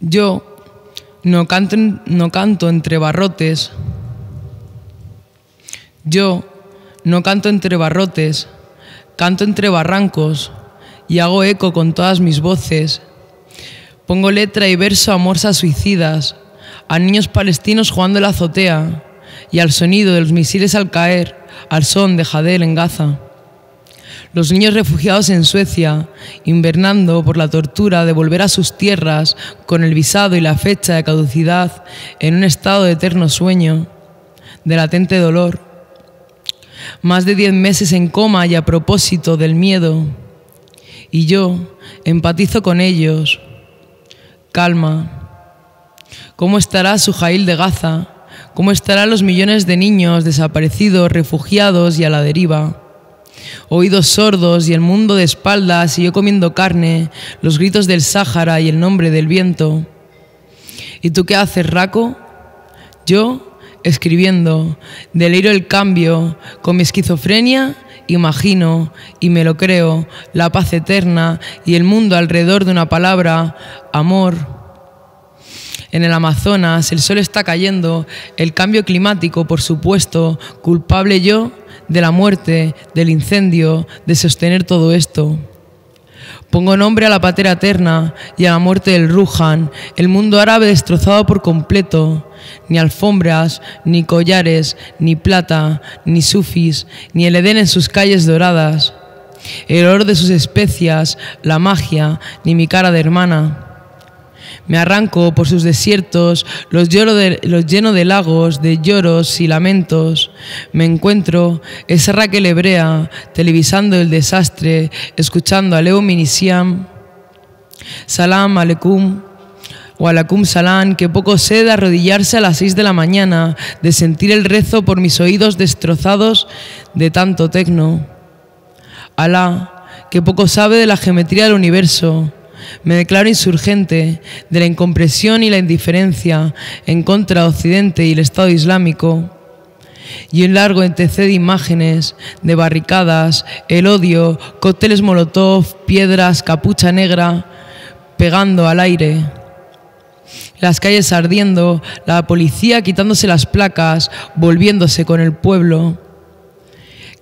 Yo no canto, no canto entre barrotes. Yo no canto entre barrotes, canto entre barrancos y hago eco con todas mis voces. Pongo letra y verso a morsas suicidas, a niños palestinos jugando la azotea y al sonido de los misiles al caer al son de Jadel en Gaza. Los niños refugiados en Suecia, invernando por la tortura de volver a sus tierras con el visado y la fecha de caducidad en un estado de eterno sueño, de latente dolor. Más de diez meses en coma y a propósito del miedo. Y yo empatizo con ellos. Calma. ¿Cómo estará su Jail de Gaza? ¿Cómo estarán los millones de niños desaparecidos, refugiados y a la deriva? Oídos sordos y el mundo de espaldas y yo comiendo carne, los gritos del Sáhara y el nombre del viento. ¿Y tú qué haces, Raco? Yo, escribiendo, deliro el cambio, con mi esquizofrenia, imagino y me lo creo, la paz eterna y el mundo alrededor de una palabra, amor. En el Amazonas el sol está cayendo, el cambio climático, por supuesto, culpable yo de la muerte, del incendio, de sostener todo esto. Pongo nombre a la patera eterna y a la muerte del Rujan, el mundo árabe destrozado por completo. Ni alfombras, ni collares, ni plata, ni sufis, ni el Edén en sus calles doradas. El olor de sus especias, la magia, ni mi cara de hermana. Me arranco por sus desiertos, los, de, los lleno de lagos, de lloros y lamentos. Me encuentro esa Raquel hebrea, televisando el desastre, escuchando a Leo Minisiam. Salam aleikum. O alakum salam, que poco sé de arrodillarse a las seis de la mañana, de sentir el rezo por mis oídos destrozados de tanto tecno. Alá, que poco sabe de la geometría del universo, me declaro insurgente de la incompresión y la indiferencia en contra de Occidente y el Estado Islámico. Y un largo entc de imágenes, de barricadas, el odio, cócteles molotov, piedras, capucha negra, pegando al aire. Las calles ardiendo, la policía quitándose las placas, volviéndose con el pueblo.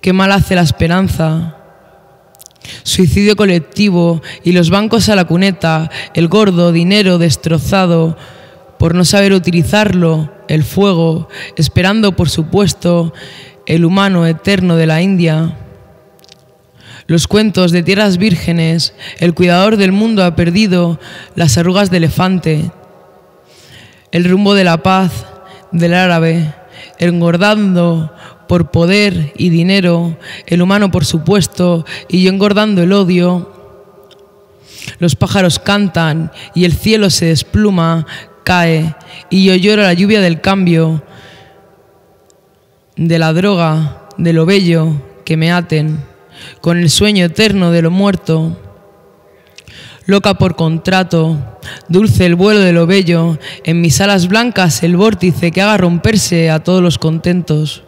Qué mal hace la esperanza Suicidio colectivo y los bancos a la cuneta, el gordo dinero destrozado por no saber utilizarlo, el fuego, esperando por supuesto el humano eterno de la India. Los cuentos de tierras vírgenes, el cuidador del mundo ha perdido las arrugas de elefante, el rumbo de la paz del árabe, engordando por poder y dinero, el humano por supuesto, y yo engordando el odio. Los pájaros cantan y el cielo se despluma, cae, y yo lloro la lluvia del cambio, de la droga, de lo bello que me aten, con el sueño eterno de lo muerto. Loca por contrato, dulce el vuelo de lo bello, en mis alas blancas el vórtice que haga romperse a todos los contentos.